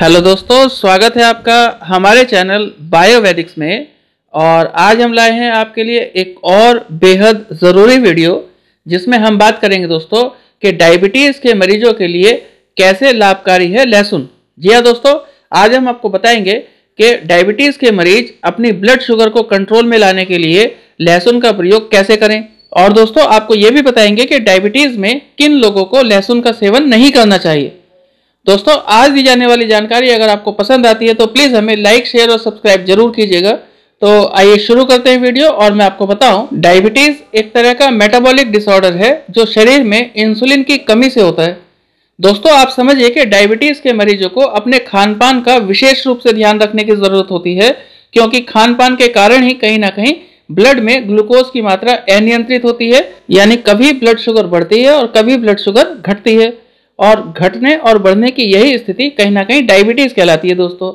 Hello दोस्तों, स्वागत है आपका हमारे चैनल बायोवेदिक्स में। और आज हम लाए हैं आपके लिए एक और बेहद ज़रूरी वीडियो, जिसमें हम बात करेंगे दोस्तों कि डायबिटीज़ के मरीजों के लिए कैसे लाभकारी है लहसुन। जी हाँ दोस्तों, आज हम आपको बताएँगे कि डायबिटीज़ के मरीज़ अपनी ब्लड शुगर को कंट्रोल में लाने के लिए लहसुन का प्रयोग कैसे करें। और दोस्तों, आपको ये भी बताएँगे कि डायबिटीज़ में किन लोगों को लहसुन का सेवन नहीं करना चाहिए। दोस्तों, आज दी जाने वाली जानकारी अगर आपको पसंद आती है तो प्लीज़ हमें लाइक शेयर और सब्सक्राइब ज़रूर कीजिएगा। तो आइए शुरू करते हैं वीडियो और मैं आपको बताऊँ डायबिटीज़ एक तरह का मेटाबॉलिक डिसऑर्डर है, जो शरीर में इंसुलिन की कमी से होता है। दोस्तों, आप समझिए कि डायबिटीज़ के मरीजों को अपने खान पान का विशेष रूप से ध्यान रखने की ज़रूरत होती है, क्योंकि खान पान के कारण ही कहीं ना कहीं ब्लड में ग्लूकोज की मात्रा अनियंत्रित होती है, यानी कभी ब्लड शुगर बढ़ती है और कभी ब्लड शुगर घटती है। और घटने और बढ़ने की यही स्थिति कहीं ना कहीं डायबिटीज़ कहलाती है दोस्तों।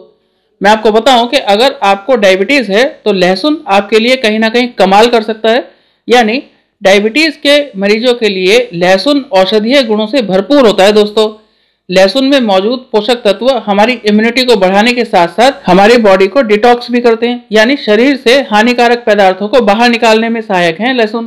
मैं आपको बताऊँ कि अगर आपको डायबिटीज़ है तो लहसुन आपके लिए कहीं ना कहीं कमाल कर सकता है। यानी डायबिटीज़ के मरीजों के लिए लहसुन औषधीय गुणों से भरपूर होता है दोस्तों। लहसुन में मौजूद पोषक तत्व हमारी इम्यूनिटी को बढ़ाने के साथ साथ हमारी बॉडी को डिटॉक्स भी करते हैं। यानी शरीर से हानिकारक पदार्थों को बाहर निकालने में सहायक है लहसुन।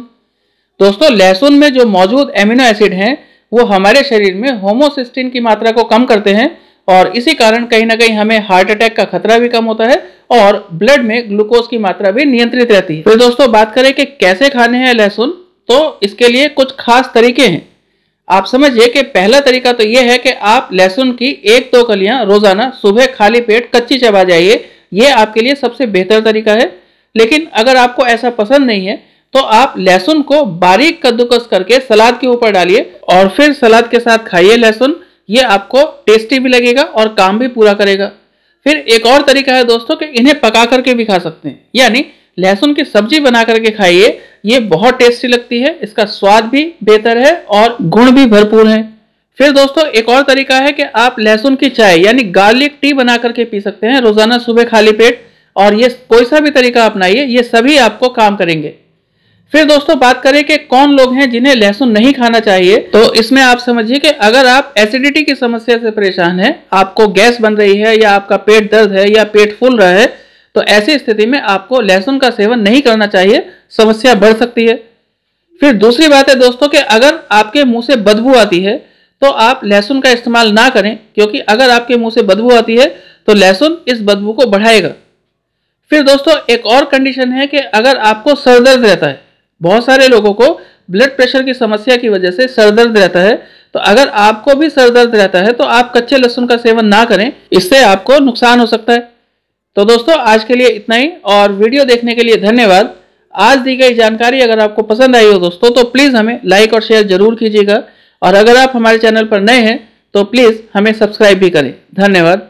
दोस्तों, लहसुन में जो मौजूद एमिनो एसिड हैं वो हमारे शरीर में होमोसिस्टिन की मात्रा को कम करते हैं और इसी कारण कहीं ना कहीं हमें हार्ट अटैक का खतरा भी कम होता है और ब्लड में ग्लूकोज की मात्रा भी नियंत्रित रहती है। तो दोस्तों, बात करें कि कैसे खाने हैं लहसुन तो इसके लिए कुछ खास तरीके हैं। आप समझिए कि पहला तरीका तो यह है कि आप लहसुन की एक दो कलियाँ रोज़ाना सुबह खाली पेट कच्ची चबा जाइए। ये आपके लिए सबसे बेहतर तरीका है। लेकिन अगर आपको ऐसा पसंद नहीं है तो आप लहसुन को बारीक कद्दूकस करके सलाद के ऊपर डालिए और फिर सलाद के साथ खाइए लहसुन। ये आपको टेस्टी भी लगेगा और काम भी पूरा करेगा। फिर एक और तरीका है दोस्तों कि इन्हें पका करके भी खा सकते हैं। यानी लहसुन की सब्ज़ी बना करके खाइए, ये बहुत टेस्टी लगती है, इसका स्वाद भी बेहतर है और गुण भी भरपूर है। फिर दोस्तों एक और तरीका है कि आप लहसुन की चाय यानी गार्लिक टी बना करके पी सकते हैं, रोज़ाना सुबह खाली पेट। और ये कोई सा भी तरीका अपनाइए, ये सभी आपको काम करेंगे। फिर दोस्तों बात करें कि कौन लोग हैं जिन्हें लहसुन नहीं खाना चाहिए। तो इसमें आप समझिए कि अगर आप एसिडिटी की समस्या से परेशान हैं, आपको गैस बन रही है या आपका पेट दर्द है या पेट फूल रहा है तो ऐसी स्थिति में आपको लहसुन का सेवन नहीं करना चाहिए, समस्या बढ़ सकती है। फिर दूसरी बात है दोस्तों कि अगर आपके मुँह से बदबू आती है तो आप लहसुन का इस्तेमाल ना करें, क्योंकि अगर आपके मुँह से बदबू आती है तो लहसुन इस बदबू को बढ़ाएगा। फिर दोस्तों एक और कंडीशन है कि अगर आपको सर दर्द रहता है बहुत सारे लोगों को ब्लड प्रेशर की समस्या की वजह से सर दर्द रहता है। तो अगर आपको भी सर दर्द रहता है तो आप कच्चे लहसुन का सेवन ना करें, इससे आपको नुकसान हो सकता है। तो दोस्तों, आज के लिए इतना ही, और वीडियो देखने के लिए धन्यवाद। आज दी गई जानकारी अगर आपको पसंद आई हो दोस्तों तो प्लीज़ हमें लाइक और शेयर ज़रूर कीजिएगा। और अगर आप हमारे चैनल पर नए हैं तो प्लीज़ हमें सब्सक्राइब भी करें। धन्यवाद।